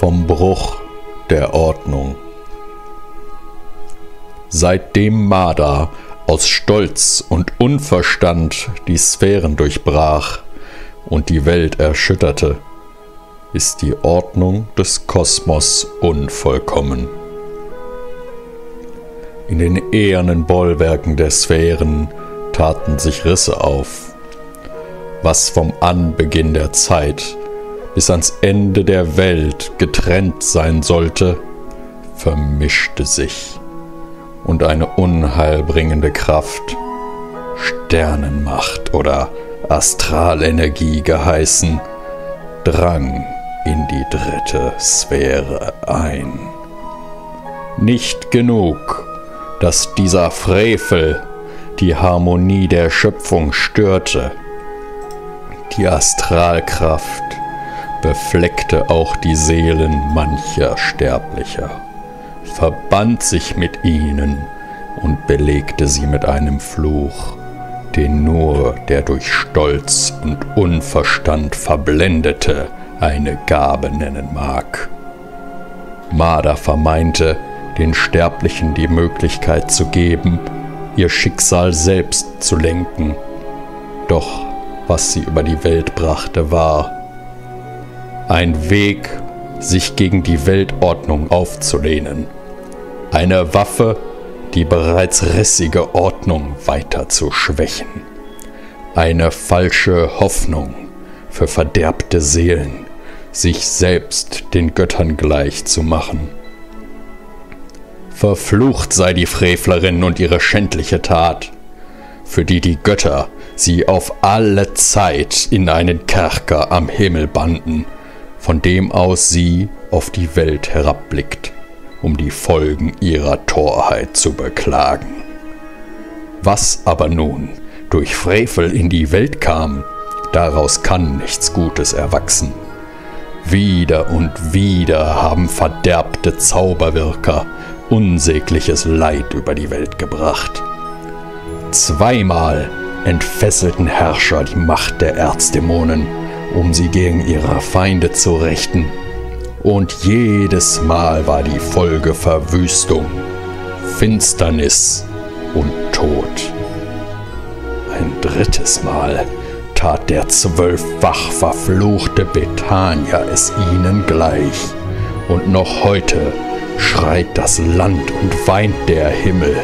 vom Bruch der Ordnung. Seitdem Mada aus Stolz und Unverstand die Sphären durchbrach und die Welt erschütterte, ist die Ordnung des Kosmos unvollkommen. In den ehernen Bollwerken der Sphären taten sich Risse auf, was vom Anbeginn der Zeit bis ans Ende der Welt getrennt sein sollte, vermischte sich und eine unheilbringende Kraft, Sternenmacht oder Astralenergie geheißen, drang in die dritte Sphäre ein. Nicht genug, dass dieser Frevel die Harmonie der Schöpfung störte. Die Astralkraft befleckte auch die Seelen mancher Sterblicher, verband sich mit ihnen und belegte sie mit einem Fluch, den nur der durch Stolz und Unverstand verblendete eine Gabe nennen mag. Marder vermeinte, den Sterblichen die Möglichkeit zu geben, ihr Schicksal selbst zu lenken. Doch was sie über die Welt brachte, war ein Weg, sich gegen die Weltordnung aufzulehnen. Eine Waffe, die bereits rissige Ordnung weiter zu schwächen. Eine falsche Hoffnung für verderbte Seelen, sich selbst den Göttern gleich zu machen. Verflucht sei die Frevlerin und ihre schändliche Tat, für die die Götter sie auf alle Zeit in einen Kerker am Himmel banden, von dem aus sie auf die Welt herabblickt, um die Folgen ihrer Torheit zu beklagen. Was aber nun durch Frevel in die Welt kam, daraus kann nichts Gutes erwachsen. Wieder und wieder haben verderbte Zauberwirker unsägliches Leid über die Welt gebracht. Zweimal entfesselten Herrscher die Macht der Erzdämonen, um sie gegen ihre Feinde zu richten. Und jedes Mal war die Folge Verwüstung, Finsternis und Tod. Ein drittes Mal tat der zwölffach verfluchte Betania es ihnen gleich. Und noch heute schreit das Land und weint der Himmel,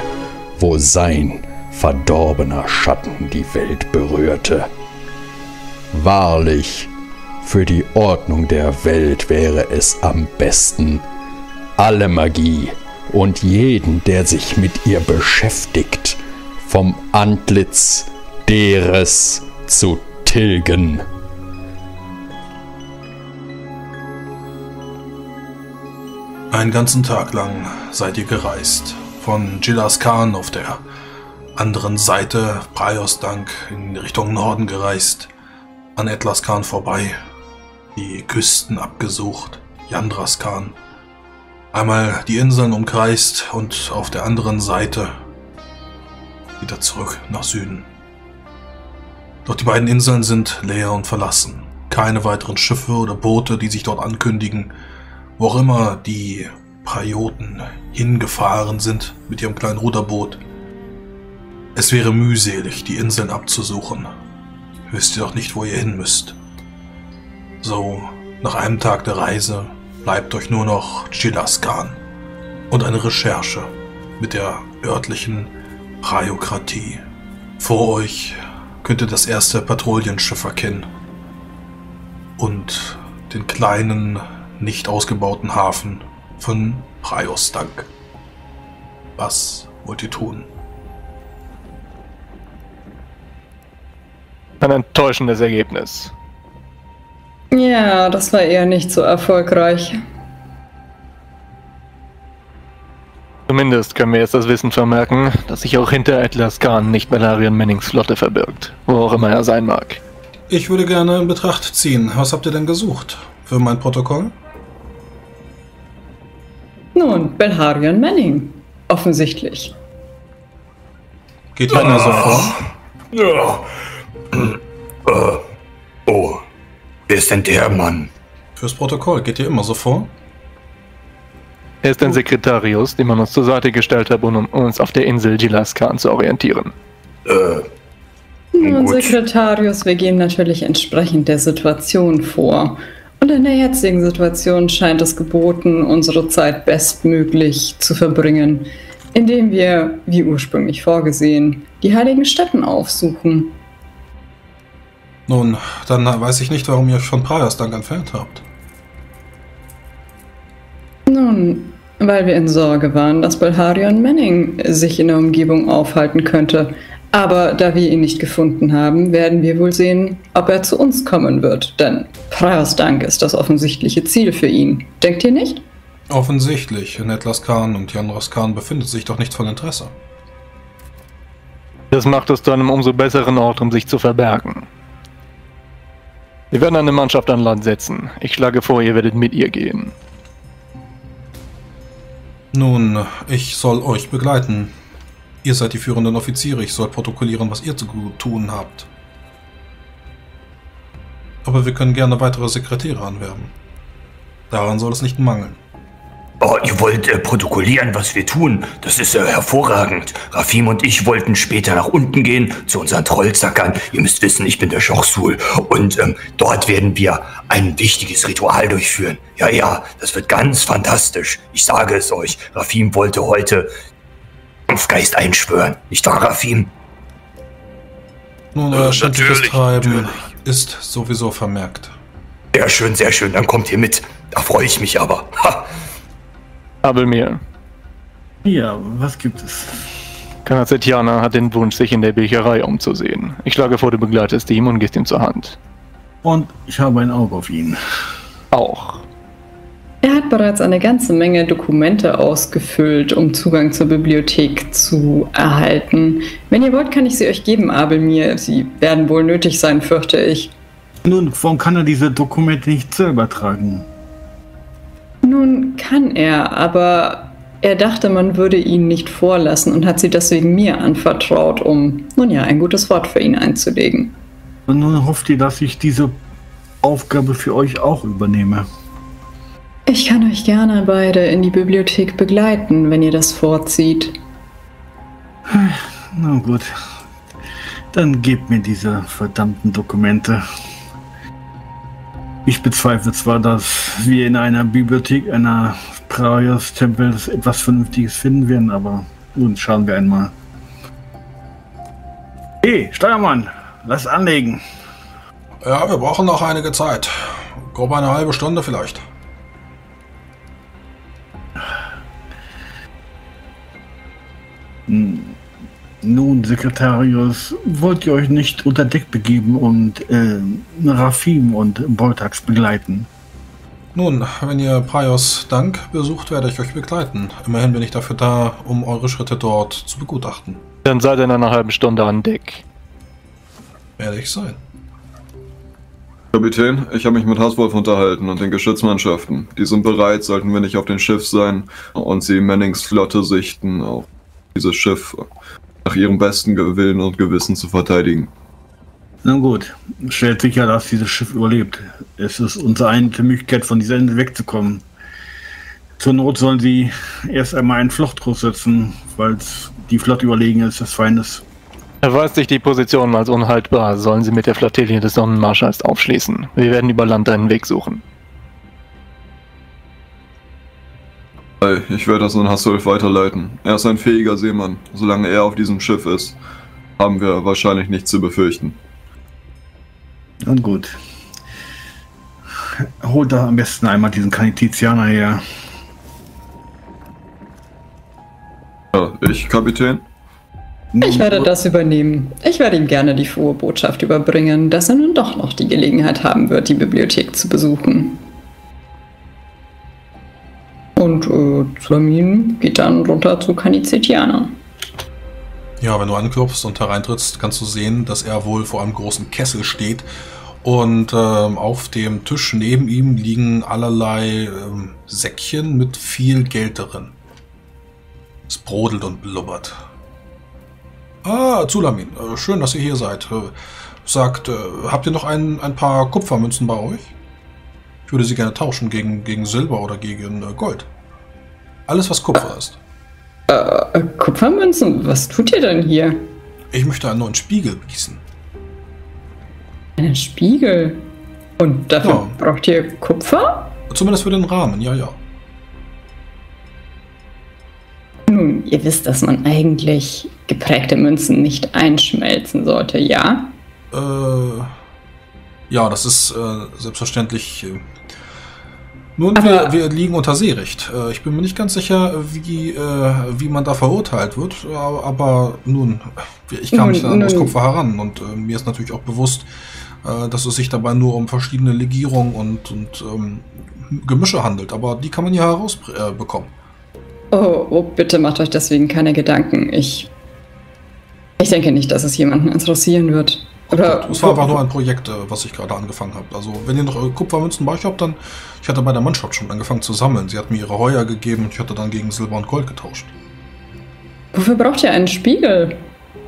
wo sein verdorbener Schatten die Welt berührte. Wahrlich, für die Ordnung der Welt wäre es am besten, alle Magie und jeden, der sich mit ihr beschäftigt, vom Antlitz deres zu tilgen. Einen ganzen Tag lang seid ihr gereist. Von Jilas Khan auf der anderen Seite, Praiosdank, in Richtung Norden gereist. An Etlas Khan vorbei. Die Küsten abgesucht. Yandras Khan. Einmal die Inseln umkreist und auf der anderen Seite wieder zurück nach Süden. Doch die beiden Inseln sind leer und verlassen. Keine weiteren Schiffe oder Boote, die sich dort ankündigen. Wo auch immer die Prajoten hingefahren sind mit ihrem kleinen Ruderboot. Es wäre mühselig, die Inseln abzusuchen. Wisst ihr doch nicht, wo ihr hin müsst. So, nach einem Tag der Reise bleibt euch nur noch Chilaskan und eine Recherche mit der örtlichen Prajokratie. Vor euch könnt ihr das erste Patrouillenschiff erkennen. Und den kleinen, nicht ausgebauten Hafen von Praiosdank. Was wollt ihr tun? Ein enttäuschendes Ergebnis. Ja, das war eher nicht so erfolgreich. Zumindest können wir jetzt das Wissen vermerken, dass sich auch hinter Atlas Khan nicht Belarian Mannings Flotte verbirgt, wo auch immer er sein mag. Ich würde gerne in Betracht ziehen. Was habt ihr denn gesucht? Für mein Protokoll? Nun, Belharion Manning. Offensichtlich. Geht immer so vor? Ja. Äh, oh, wer ist denn der Mann? Fürs Protokoll geht ihr immer so vor? Er ist ein Sekretarius, den man uns zur Seite gestellt hat, um uns auf der Insel Gilaskan zu orientieren. Äh, Nun, Gut. Sekretarius, wir gehen natürlich entsprechend der Situation vor. Und in der jetzigen Situation scheint es geboten, unsere Zeit bestmöglich zu verbringen, indem wir, wie ursprünglich vorgesehen, die heiligen Stätten aufsuchen. Nun, dann weiß ich nicht, warum ihr euch von Praios Dank entfernt habt. Nun, weil wir in Sorge waren, dass Balharion Manning sich in der Umgebung aufhalten könnte. Aber da wir ihn nicht gefunden haben, werden wir wohl sehen, ob er zu uns kommen wird. Denn Praios Dank ist das offensichtliche Ziel für ihn. Denkt ihr nicht? Offensichtlich, in Atlas Khan und Janras Khan befindet sich doch nichts von Interesse. Das macht es zu einem umso besseren Ort, um sich zu verbergen. Wir werden eine Mannschaft an Land setzen. Ich schlage vor, ihr werdet mit ihr gehen. Nun, ich soll euch begleiten. Ihr seid die führenden Offiziere, ich soll protokollieren, was ihr zu tun habt. Aber wir können gerne weitere Sekretäre anwerben. Daran soll es nicht mangeln. Oh, ihr wollt äh, protokollieren, was wir tun. Das ist äh, hervorragend. Rafim und ich wollten später nach unten gehen, zu unseren Trollzackern. Ihr müsst wissen, ich bin der Schochsul. Und ähm, dort werden wir ein wichtiges Ritual durchführen. Ja, ja, das wird ganz fantastisch. Ich sage es euch. Rafim wollte heute Kampfgeist einschwören. Nicht wahr, Rafim? Nun, Äh, euer schändliches natürlich, Treiben natürlich. ist sowieso vermerkt. Sehr schön, sehr schön. Dann kommt ihr mit. Da freue ich mich aber. Ha. Abelmir, Ja, was gibt es? Kanazetiana hat den Wunsch, sich in der Bücherei umzusehen. Ich schlage vor, du begleitest ihn und gehst ihm zur Hand. Und ich habe ein Auge auf ihn. Auch. Er hat bereits eine ganze Menge Dokumente ausgefüllt, um Zugang zur Bibliothek zu erhalten. Wenn ihr wollt, kann ich sie euch geben, Abelmir. Sie werden wohl nötig sein, fürchte ich. Nun, warum kann er diese Dokumente nicht selber tragen? Nun kann er, aber er dachte, man würde ihn nicht vorlassen und hat sie deswegen mir anvertraut, um, nun ja, ein gutes Wort für ihn einzulegen. Und nun hofft ihr, dass ich diese Aufgabe für euch auch übernehme. Ich kann euch gerne beide in die Bibliothek begleiten, wenn ihr das vorzieht. Na gut. Dann gebt mir diese verdammten Dokumente. Ich bezweifle zwar, dass wir in einer Bibliothek einer Praios-Tempels etwas Vernünftiges finden werden, aber nun schauen wir einmal. Hey, Steuermann, lass anlegen. Ja, wir brauchen noch einige Zeit. Grob eine halbe Stunde vielleicht. Sekretarius, wollt ihr euch nicht unter Deck begeben und äh, Rafim und Boltax begleiten? Nun, wenn ihr Praios Dank besucht, werde ich euch begleiten. Immerhin bin ich dafür da, um eure Schritte dort zu begutachten. Dann seid ihr in einer halben Stunde an Deck. Werde ich sein. Kapitän, ich habe mich mit Haswolf unterhalten und den Geschützmannschaften. Die sind bereit, sollten wir nicht auf dem Schiff sein und sie Mannings Flotte sichten, auch dieses Schiff nach ihrem besten Willen und Gewissen zu verteidigen. Na gut, stellt sicher, dass dieses Schiff überlebt. Es ist unsere einzige Möglichkeit, von dieser Insel wegzukommen. Zur Not sollen sie erst einmal einen Fluchtkurs setzen, falls die Flotte überlegen ist des Feindes. Erweist sich die Position als unhaltbar, sollen sie mit der Flottille des Sonnenmarschalls aufschließen. Wir werden über Land einen Weg suchen. Ich werde das an Haswolf weiterleiten. Er ist ein fähiger Seemann. Solange er auf diesem Schiff ist, haben wir wahrscheinlich nichts zu befürchten. Und gut. Holt da am besten einmal diesen Kanitizianer her. Ja, ich, Kapitän? Ich werde das übernehmen. Ich werde ihm gerne die frohe Botschaft überbringen, dass er nun doch noch die Gelegenheit haben wird, die Bibliothek zu besuchen. Und äh, Flamin geht dann runter zu Kanizetiana. Ja, wenn du anklopfst und hereintrittst, kannst du sehen, dass er wohl vor einem großen Kessel steht. Und ähm, auf dem Tisch neben ihm liegen allerlei ähm, Säckchen mit viel Geld darin. Es brodelt und blubbert. Ah, Zulamin, äh, schön, dass ihr hier seid. Äh, sagt, äh, habt ihr noch ein, ein paar Kupfermünzen bei euch? Ich würde sie gerne tauschen gegen, gegen Silber oder gegen äh, Gold. Alles, was Kupfer ist. Äh, Kupfermünzen? Was tut ihr denn hier? Ich möchte einen neuen Spiegel gießen. Einen Spiegel? Und dafür Ja. braucht ihr Kupfer? Zumindest für den Rahmen, ja, ja. Nun, ihr wisst, dass man eigentlich geprägte Münzen nicht einschmelzen sollte, ja? Äh, ja, das ist äh, selbstverständlich. Äh, nun, wir, wir liegen unter Seerecht. Äh, ich bin mir nicht ganz sicher, wie, äh, wie man da verurteilt wird, aber, aber nun, ich kam nicht an das nun- Kupfer heran und äh, mir ist natürlich auch bewusst, äh, dass es sich dabei nur um verschiedene Legierungen und, und ähm, Gemische handelt, aber die kann man ja herausbekommen. Äh, bekommen. Oh, oh, bitte macht euch deswegen keine Gedanken. Ich. Ich denke nicht, dass es jemanden interessieren wird. Oder. Es war einfach nur ein Projekt, äh, was ich gerade angefangen habe. Also, wenn ihr noch äh, Kupfermünzen bei euch habt, dann. Ich hatte bei der Mannschaft schon angefangen zu sammeln. Sie hat mir ihre Heuer gegeben und ich hatte dann gegen Silber und Gold getauscht. Wofür braucht ihr einen Spiegel?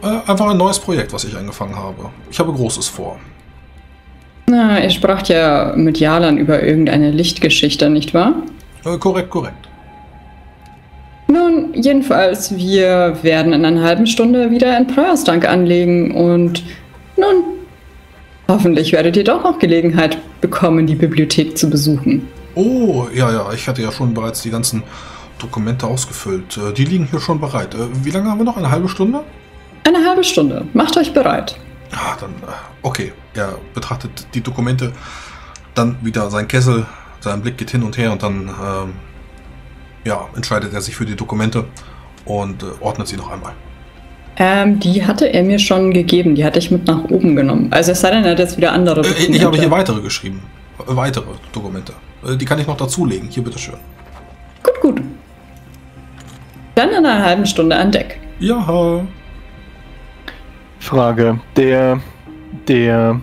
Äh, einfach ein neues Projekt, was ich angefangen habe. Ich habe Großes vor. Na, ihr spracht ja mit Jalan über irgendeine Lichtgeschichte, nicht wahr? Äh, korrekt, korrekt. Nun, jedenfalls, wir werden in einer halben Stunde wieder in Preuersdank anlegen und nun, hoffentlich werdet ihr doch noch Gelegenheit bekommen, die Bibliothek zu besuchen. Oh, ja, ja, ich hatte ja schon bereits die ganzen Dokumente ausgefüllt. Äh, die liegen hier schon bereit. Äh, wie lange haben wir noch? Eine halbe Stunde? Eine halbe Stunde. Macht euch bereit. Ah, dann, äh, okay. Er betrachtet die Dokumente, dann wieder sein Kessel, sein Blick geht hin und her und dann, ähm, ja, entscheidet er sich für die Dokumente und äh, ordnet sie noch einmal. Ähm, die hatte er mir schon gegeben. Die hatte ich mit nach oben genommen. Also es sei denn, er hat jetzt wieder andere Äh, ich habe hier weitere geschrieben. Äh, weitere Dokumente. Äh, die kann ich noch dazulegen. Hier, bitteschön. Gut, gut. Dann in einer halben Stunde an Deck. Ja. Frage. Der, der,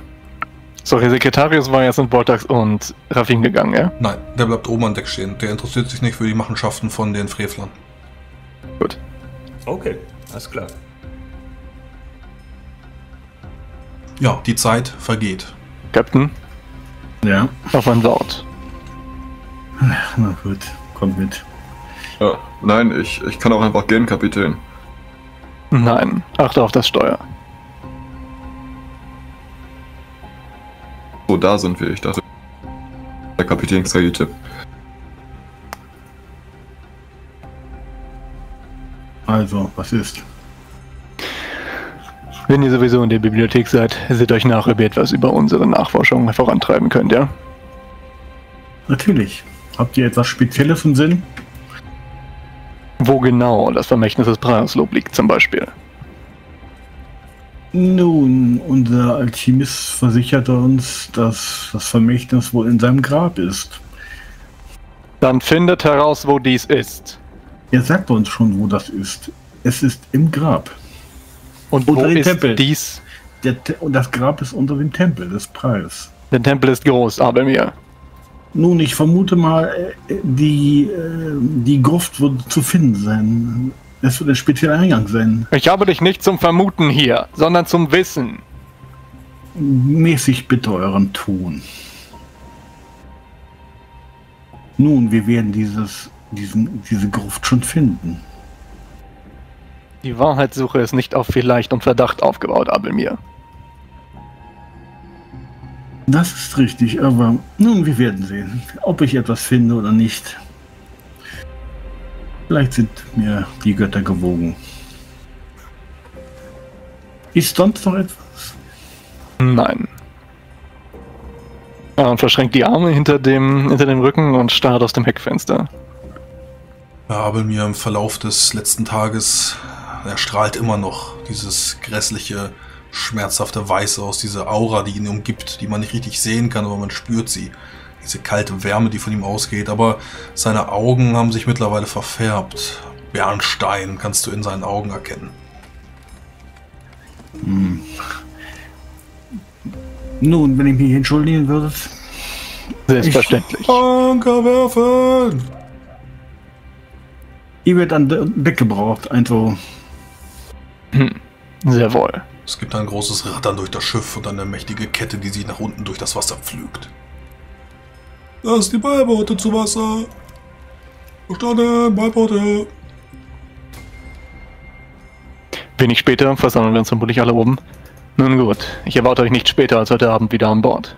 sorry, Sekretarius war jetzt in Voltax und Rafin gegangen, ja? Nein, der bleibt oben an Deck stehen. Der interessiert sich nicht für die Machenschaften von den Frevlern. Gut. Okay, alles klar. Ja, die Zeit vergeht. Captain, Ja, auf ein Wort. na gut, kommt mit. Ja, nein, ich, ich kann auch einfach gehen, Kapitän. Nein, achte auf das Steuer. So, da sind wir. Ich dachte, der Kapitänskajüte. Also, was ist? Wenn ihr sowieso in der Bibliothek seid, seht euch nach, ob ihr etwas über unsere Nachforschung vorantreiben könnt, ja? Natürlich. Habt ihr etwas Spezielles im Sinn? Wo genau das Vermächtnis des Preislob liegt zum Beispiel. Nun, unser Alchemist versicherte uns, dass das Vermächtnis wohl in seinem Grab ist. Dann findet heraus, wo dies ist. Er sagte uns schon, wo das ist. Es ist im Grab. Und Unter wo dem ist Tempel. dies? Und das Grab ist unter dem Tempel des Preis. Der Tempel ist groß, aber mir. Nun, ich vermute mal, äh, die, äh, die Gruft wird zu finden sein. Es wird ein spezieller Eingang sein. Ich habe dich nicht zum Vermuten hier, sondern zum Wissen. Mäßig bitte euren Ton. Nun, wir werden dieses, diesen, diese Gruft schon finden. Die Wahrheitssuche ist nicht auf vielleicht und Verdacht aufgebaut, Abelmir. Das ist richtig, aber nun, wir werden sehen, ob ich etwas finde oder nicht. Vielleicht sind mir die Götter gewogen. Ist sonst noch etwas? Nein. Ja, und verschränkt die Arme hinter dem, hinter dem Rücken und starrt aus dem Heckfenster. Ja, aber mir im Verlauf des letzten Tages, er strahlt immer noch dieses grässliche, schmerzhafte Weiße aus, diese Aura, die ihn umgibt, die man nicht richtig sehen kann, aber man spürt sie. Diese kalte Wärme, die von ihm ausgeht, aber seine Augen haben sich mittlerweile verfärbt. Bernstein kannst du in seinen Augen erkennen. Nun, wenn ich mich entschuldigen würde, Selbstverständlich. Anker werfen! ihr werdet an der Deck gebraucht, einfach. Sehr wohl. Es gibt ein großes Rattern durch das Schiff und eine mächtige Kette, die sich nach unten durch das Wasser pflügt. Lass die Beiboote zu Wasser. Verstanden, Beibote. Wenig später versammeln wir uns vermutlich alle oben. Nun gut, ich erwarte euch nicht später als heute Abend wieder an Bord.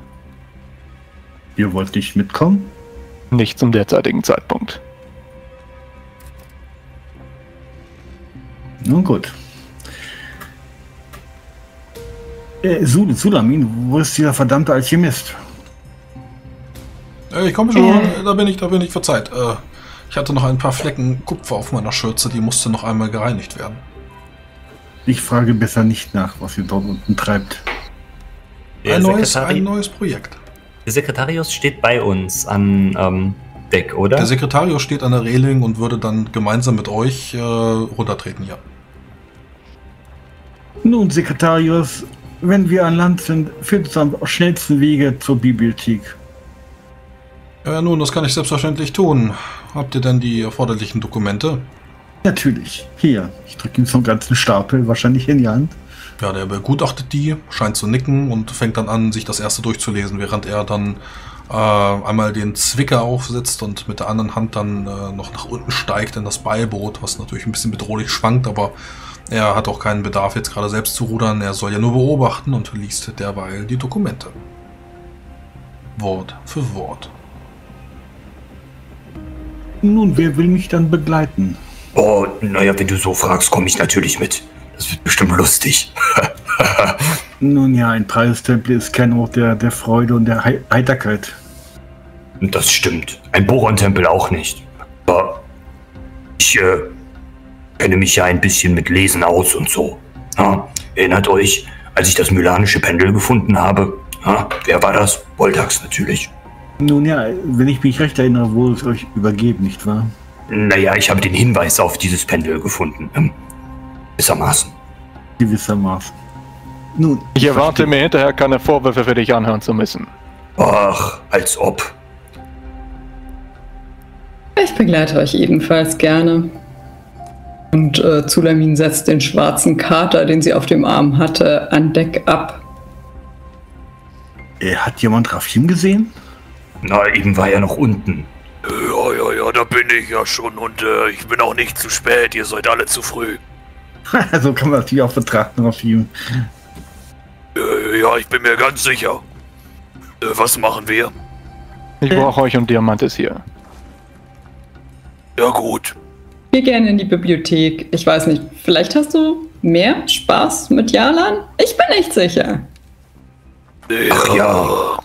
Ihr wollt nicht mitkommen? Nicht zum derzeitigen Zeitpunkt. Nun gut. Äh, Sul Sulamin, wo ist dieser verdammte Alchemist? Äh, ich komme schon, da bin ich, da bin ich verzeiht. Äh, ich hatte noch ein paar Flecken Kupfer auf meiner Schürze, die musste noch einmal gereinigt werden. Ich frage besser nicht nach, was ihr dort unten treibt. Der, Ein neues, ein neues Projekt. der Sekretarius steht bei uns an ähm, Deck, oder? Der Sekretarius steht an der Reling und würde dann gemeinsam mit euch äh, runtertreten, ja. Nun, Sekretarius, wenn wir an Land sind, führt uns am schnellsten Wege zur Bibliothek. Ja, nun, das kann ich selbstverständlich tun. Habt ihr denn die erforderlichen Dokumente? Natürlich. Hier, ich drücke ihm so einen ganzen Stapel wahrscheinlich in die Hand. Ja, der begutachtet die, scheint zu nicken und fängt dann an, sich das erste durchzulesen, während er dann äh, einmal den Zwicker aufsetzt und mit der anderen Hand dann äh, noch nach unten steigt in das Beiboot, was natürlich ein bisschen bedrohlich schwankt, aber er hat auch keinen Bedarf, jetzt gerade selbst zu rudern. Er soll ja nur beobachten und liest derweil die Dokumente. Wort für Wort. Nun, wer will mich dann begleiten? Oh, naja, wenn du so fragst, komme ich natürlich mit. Das wird bestimmt lustig. Nun ja, ein Preistempel ist kein Ort der, der Freude und der Hei- Heiterkeit. Das stimmt. Ein Boron-Tempel auch nicht. Aber ich äh, kenne mich ja ein bisschen mit Lesen aus und so. Ja, erinnert euch, als ich das mylanische Pendel gefunden habe? Ja, wer war das? Voltax natürlich. Nun ja, wenn ich mich recht erinnere, wurde es euch übergeben, nicht wahr? Naja, ich habe den Hinweis auf dieses Pendel gefunden. Ähm, gewissermaßen. Gewissermaßen. Nun, Ich erwarte mir hinterher keine Vorwürfe für dich anhören zu müssen. Ach, als ob. Ich begleite euch ebenfalls gerne. Und äh, Zulamin setzt den schwarzen Kater, den sie auf dem Arm hatte, an Deck ab. äh, hat jemand Rafim gesehen? Na, eben war er noch unten. Ja, ja, ja, da bin ich ja schon und äh, ich bin auch nicht zu spät, ihr seid alle zu früh. so kann man natürlich auch betrachten, Rafim. Äh, ja, ich bin mir ganz sicher. Äh, was machen wir? Ich brauche euch und Diamantes hier. Ja gut. Geh gerne in die Bibliothek. Ich weiß nicht, vielleicht hast du mehr Spaß mit Jalan? Ich bin nicht sicher. Ach ja.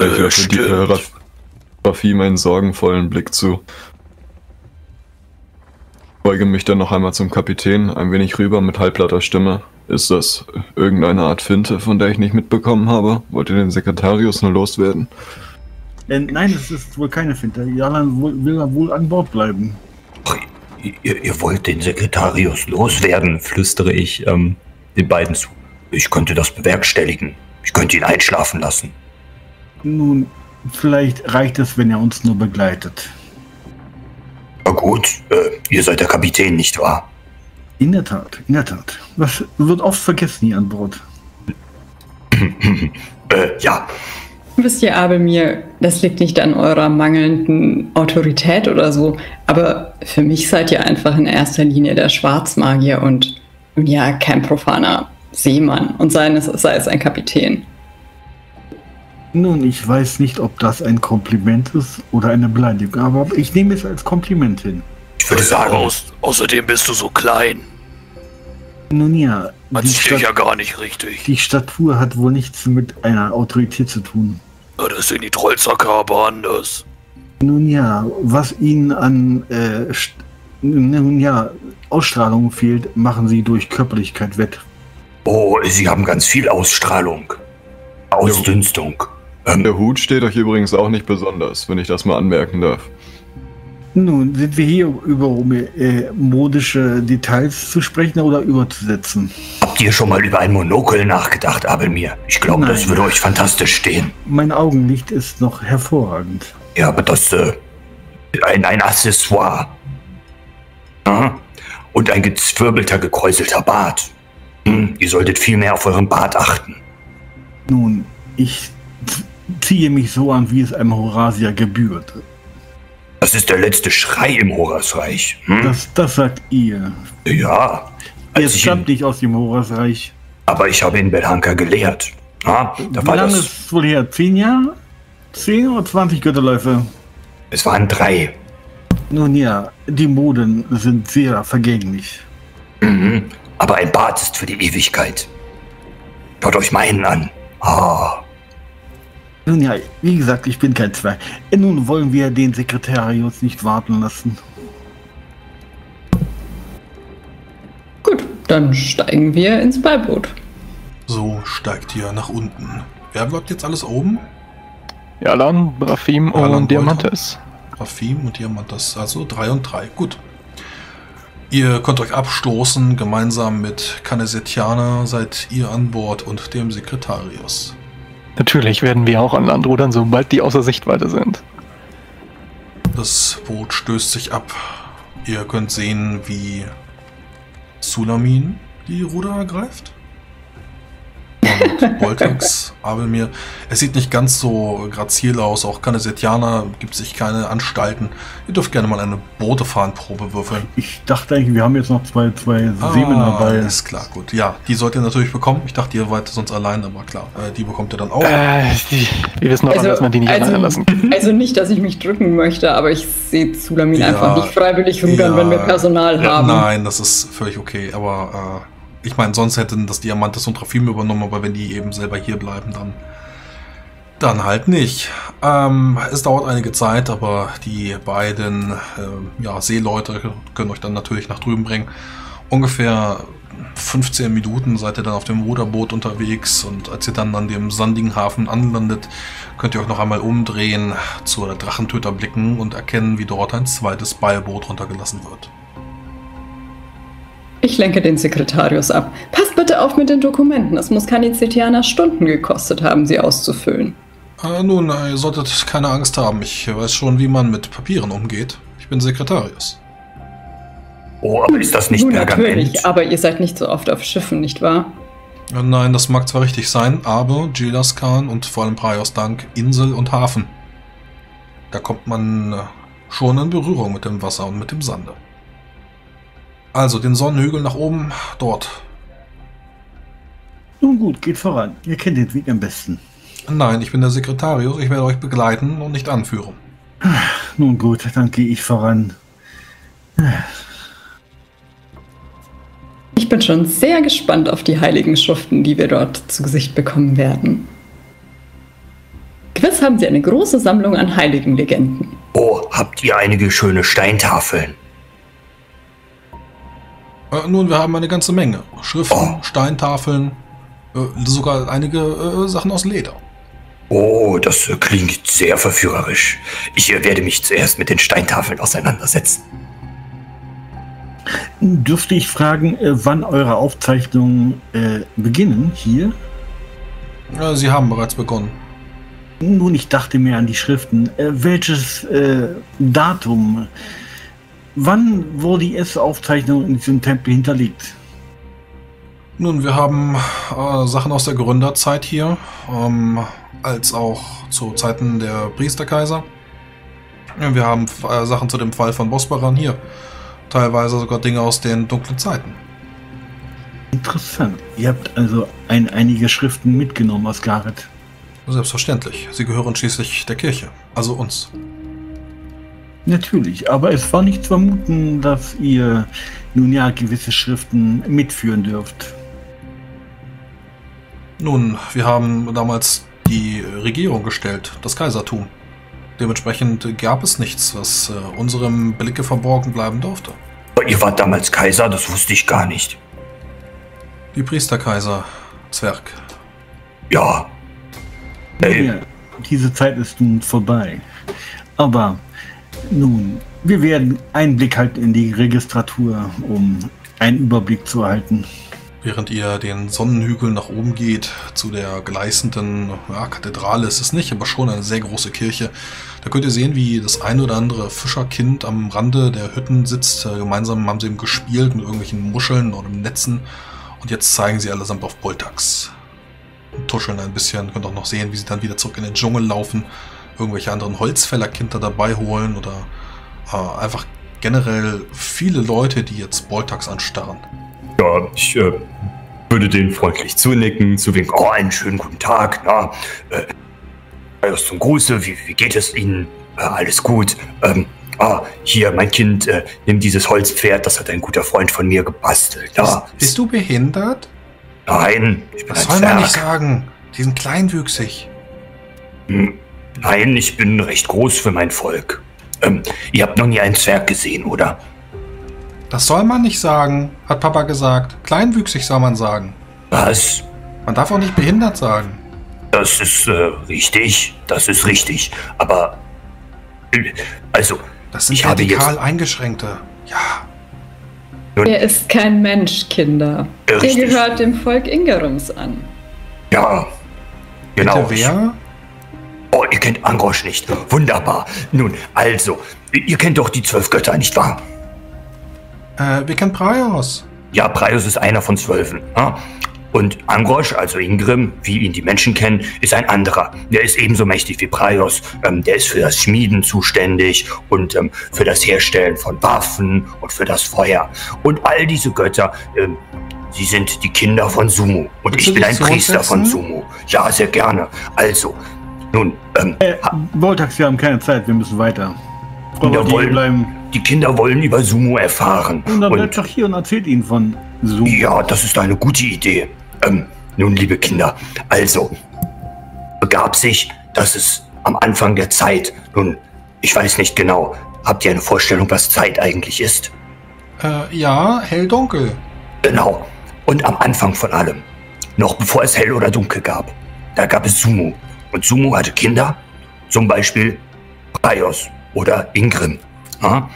Ich werfe die äh, Raf Rafim einen sorgenvollen Blick zu. Beuge mich dann noch einmal zum Kapitän, ein wenig rüber mit halblatter Stimme. Ist das irgendeine Art Finte, von der ich nicht mitbekommen habe? Wollt ihr den Sekretarius nur loswerden? Äh, nein, es ist wohl keine Finte. Jalan will wohl an Bord bleiben. Ach, ihr, ihr wollt den Sekretarius loswerden, flüstere ich ähm, den beiden zu. Ich könnte das bewerkstelligen. Ich könnte ihn einschlafen lassen. Nun, vielleicht reicht es, wenn er uns nur begleitet. Na gut, äh, ihr seid der Kapitän, nicht wahr? In der Tat, in der Tat. Das wird oft vergessen hier an Bord. Äh, ja, Wisst ihr, Abelmir, das liegt nicht an eurer mangelnden Autorität oder so, aber für mich seid ihr einfach in erster Linie der Schwarzmagier und ja, kein profaner Seemann und sei es, sei es ein Kapitän. Nun, ich weiß nicht, ob das ein Kompliment ist oder eine Beleidigung, aber ich nehme es als Kompliment hin. ich würde sagen, Aus, außerdem bist du so klein. Nun ja, Man die, sieht dich ja gar nicht richtig. die Statur hat wohl nichts mit einer Autorität zu tun. Ja, das sind die Trollzacker aber anders. Nun ja, was ihnen an äh, nun ja, Ausstrahlung fehlt, machen sie durch Körperlichkeit wett. oh, sie haben ganz viel Ausstrahlung. Ausdünstung. Ähm, Der Hut steht euch übrigens auch nicht besonders, wenn ich das mal anmerken darf. Nun, sind wir hier, über um äh, modische Details zu sprechen oder überzusetzen? Habt ihr schon mal über ein Monokel nachgedacht, Abelmir? Ich glaube, das würde euch fantastisch stehen. Mein Augenlicht ist noch hervorragend. Ja, aber das, äh, ein, ein Accessoire. Aha. Und ein gezwirbelter, gekräuselter Bart. Hm, ihr solltet viel mehr auf euren Bart achten. Nun, ich ziehe mich so an, wie es einem Horasier gebührt. Das ist der letzte Schrei im Horasreich. Hm? Das, das sagt ihr. ja. Ich stammt nicht aus dem Horasreich. aber ich habe in Belhanka gelehrt. Ah, da Wie lange ist es wohl her? Zehn Jahre? Zehn oder 20 Götterläufe? Es waren drei. Nun ja, die Moden sind sehr vergänglich. Mhm. Aber ein Bad ist für die Ewigkeit. Schaut euch meinen an. Ah. Nun ja, wie gesagt, ich bin kein Zwerg. Nun wollen wir den Sekretarius nicht warten lassen. Dann steigen wir ins Beiboot. So steigt ihr nach unten. Wer bleibt jetzt alles oben? Jalan, Brafim Jalan und. Diamantes. Rafim und Diamantas, also 3 und 3. Gut. Ihr könnt euch abstoßen, gemeinsam mit Kanesetiana seid ihr an Bord und dem Sekretarius. Natürlich werden wir auch an Land rudern, sobald die außer Sichtweite sind. Das Boot stößt sich ab. Ihr könnt sehen, wie Sulamin die Ruder ergreift. Und Boltax, Abelmir. Es sieht nicht ganz so grazil aus. Auch Kanesetiana gibt sich keine Anstalten. Ihr dürft gerne mal eine Bootefahrenprobe würfeln. Ich dachte eigentlich, wir haben jetzt noch zwei, zwei Seemen dabei. Ist klar, gut. Ja, die sollt ihr natürlich bekommen. Ich dachte, ihr wart sonst allein, aber klar, äh, die bekommt ihr dann auch. Äh, die, wir wissen doch, alle, dass man die nicht alleine lassen kann. also nicht, dass ich mich drücken möchte, aber ich sehe Sulamin Ja, einfach nicht freiwillig rudern, ja, wenn wir Personal ja, haben. Nein, das ist völlig okay. Aber äh, ich meine, sonst hätten das Diamantes und Trafim übernommen, aber wenn die eben selber hier bleiben, dann, dann halt nicht. Ähm, es dauert einige Zeit, aber die beiden ähm, ja, Seeleute können euch dann natürlich nach drüben bringen. Ungefähr 15 Minuten seid ihr dann auf dem Ruderboot unterwegs und als ihr dann an dem sandigen Hafen anlandet, könnt ihr euch noch einmal umdrehen, zur Drachentöter blicken und erkennen, wie dort ein zweites Beilboot runtergelassen wird. Ich lenke den Sekretarius ab. Passt bitte auf mit den Dokumenten. Es muss Kanizetianer Stunden gekostet haben, sie auszufüllen. Äh, nun, ihr solltet keine Angst haben. Ich weiß schon, wie man mit Papieren umgeht. Ich bin Sekretarius. Oh, aber ist das nicht Nun Pergament? natürlich, aber ihr seid nicht so oft auf Schiffen, nicht wahr? Äh, nein, das mag zwar richtig sein, aber Gilas Khan und vor allem Praios Dank Insel und Hafen. Da kommt man äh, schon in Berührung mit dem Wasser und mit dem Sande. Also den Sonnenhügel nach oben, dort. Nun gut, geht voran. Ihr kennt den Weg am besten. Nein, ich bin der Sekretarius, ich werde euch begleiten und nicht anführen. Nun gut, dann gehe ich voran. Ich bin schon sehr gespannt auf die heiligen Schriften, die wir dort zu Gesicht bekommen werden. Gewiss haben sie eine große Sammlung an heiligen Legenden. Oh, habt ihr einige schöne Steintafeln? Äh, nun, wir haben eine ganze Menge. Schriften, Oh. Steintafeln, äh, sogar einige äh, Sachen aus Leder. Oh, das äh, klingt sehr verführerisch. Ich äh, werde mich zuerst mit den Steintafeln auseinandersetzen. Dürfte ich fragen, äh, wann eure Aufzeichnungen äh, beginnen hier? Äh, Sie haben bereits begonnen. Nun, ich dachte mir an die Schriften. Äh, welches äh, Datum? Wann wurde die erste Aufzeichnung in diesem Tempel hinterlegt? Nun, wir haben äh, Sachen aus der Gründerzeit hier, ähm, als auch zu Zeiten der Priesterkaiser. Wir haben äh, Sachen zu dem Fall von Bosbaran hier. Teilweise sogar Dinge aus den dunklen Zeiten. Interessant. Ihr habt also ein, einige Schriften mitgenommen aus Gareth. Selbstverständlich. Sie gehören schließlich der Kirche, also uns. Natürlich, aber es war nicht zu vermuten, dass ihr nun ja gewisse Schriften mitführen dürft. Nun, wir haben damals die Regierung gestellt, das Kaisertum. Dementsprechend gab es nichts, was äh, unserem Blicke verborgen bleiben durfte. Aber ihr wart damals Kaiser, das wusste ich gar nicht. Die Priesterkaiser, Zwerg. Ja. Hey, Ja, diese Zeit ist nun vorbei. Aber nun, wir werden einen Blick halten in die Registratur, um einen Überblick zu erhalten. Während ihr den Sonnenhügel nach oben geht, zu der gleißenden ja, Kathedrale ist es nicht, aber schon eine sehr große Kirche, da könnt ihr sehen, wie das ein oder andere Fischerkind am Rande der Hütten sitzt. Äh, Gemeinsam haben sie eben gespielt mit irgendwelchen Muscheln oder Netzen. Und jetzt zeigen sie allesamt auf Boltax. Tuscheln ein bisschen. Könnt auch noch sehen, wie sie dann wieder zurück in den Dschungel laufen. Irgendwelche anderen Holzfällerkinder dabei holen oder äh, einfach generell viele Leute, die jetzt Boltax anstarren. Ja, ich äh, würde denen freundlich zunicken, zu winken, oh, einen schönen guten Tag, na, äh, alles zum Gruße, wie, wie geht es Ihnen? Äh, alles gut. Ähm, ah, hier, mein Kind, äh, nimm dieses Holzpferd, das hat ein guter Freund von mir gebastelt. Ja, Bist, bist du behindert? nein, ich bin Das ein soll man nicht Zwerg. sagen. Die sind kleinwüchsig. Hm, Nein, ich bin recht groß für mein Volk. Ähm, ihr habt noch nie einen Zwerg gesehen, oder? Das soll man nicht sagen, hat Papa gesagt. Kleinwüchsig soll man sagen. Was? Man darf auch nicht behindert sagen. Das ist äh, richtig, das ist richtig. Aber, äh, also, Das sind ich habe radikal jetzt... Eingeschränkte. Ja. Er ist kein Mensch, Kinder. Ja, Er richtig. gehört dem Volk Ingerums an. Ja, genau. Bitte wer? Oh, ihr kennt Angrosch nicht. Wunderbar. Nun, also, ihr kennt doch die zwölf Götter, nicht wahr? Äh, wir kennen Praios. Ja, Praios ist einer von zwölfen. Ja? Und Angrosch, also Ingrim, wie ihn die Menschen kennen, ist ein anderer. Der ist ebenso mächtig wie Praios. Ähm, der ist für das Schmieden zuständig und ähm, für das Herstellen von Waffen und für das Feuer. Und all diese Götter, ähm, sie sind die Kinder von Sumu. Und Willst ich bin ein Priester von setzen? Sumu. Ja, sehr gerne. Also, nun, ähm, Äh, Voltax, wir haben keine Zeit, wir müssen weiter. Ja, Waldi, wollen- bleiben. die Kinder wollen über Sumu erfahren. Und dann bleibt doch hier und erzählt ihnen von Zoom. Ja, das ist eine gute Idee. Ähm, nun, liebe Kinder, also begab sich, dass es am Anfang der Zeit, nun, ich weiß nicht genau, habt ihr eine Vorstellung, was Zeit eigentlich ist? Äh, ja, hell-dunkel. Genau. Und am Anfang von allem, noch bevor es hell oder dunkel gab, da gab es Sumu. Und Sumu hatte Kinder, zum Beispiel Praios oder Ingrim. Ja?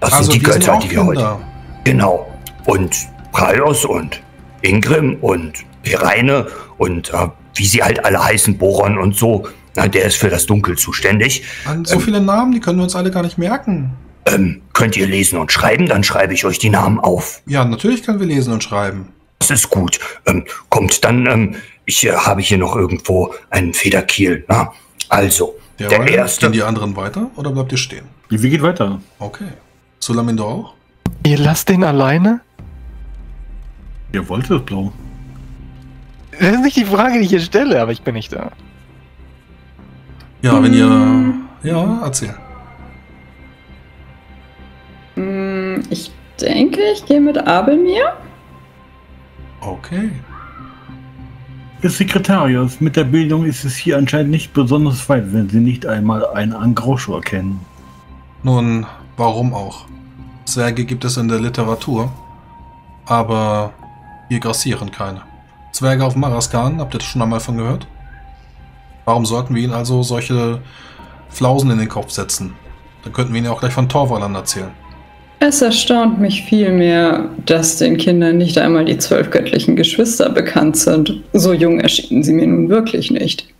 Das Also sind die Götter, die wir heute. Genau. Und Praios und Ingrim und Pereine und äh, wie sie halt alle heißen, Boron und so, na, der ist für das Dunkel zuständig. An so viele Namen, die können wir uns alle gar nicht merken. Ähm, könnt ihr lesen und schreiben, dann schreibe ich euch die Namen auf. Ja, natürlich können wir lesen und schreiben. Das ist gut. Ähm, kommt dann, ähm, ich äh, habe hier noch irgendwo einen Federkiel. Na? Also, der Jawohl. erste. Gehen die anderen weiter oder bleibt ihr stehen? Wie geht weiter? Okay. Sulamindo auch? Ihr lasst den alleine? Ihr wollt es, Blau. Das ist nicht die Frage, die ich hier stelle, aber ich bin nicht da. Ja, wenn ihr. Ja, erzähl. Hm, Ich denke, ich gehe mit Abelmir. Okay. Des Sekretarius, mit der Bildung ist es hier anscheinend nicht besonders weit, wenn Sie nicht einmal einen Angroschor kennen. Nun, warum auch? Zwerge gibt es in der Literatur, aber hier grassieren keine. Zwerge auf Maraskan, habt ihr das schon einmal von gehört? Warum sollten wir ihnen also solche Flausen in den Kopf setzen? Dann könnten wir ihnen auch gleich von Torvaland erzählen. Es erstaunt mich vielmehr, dass den Kindern nicht einmal die zwölf göttlichen Geschwister bekannt sind. So jung erschienen sie mir nun wirklich nicht.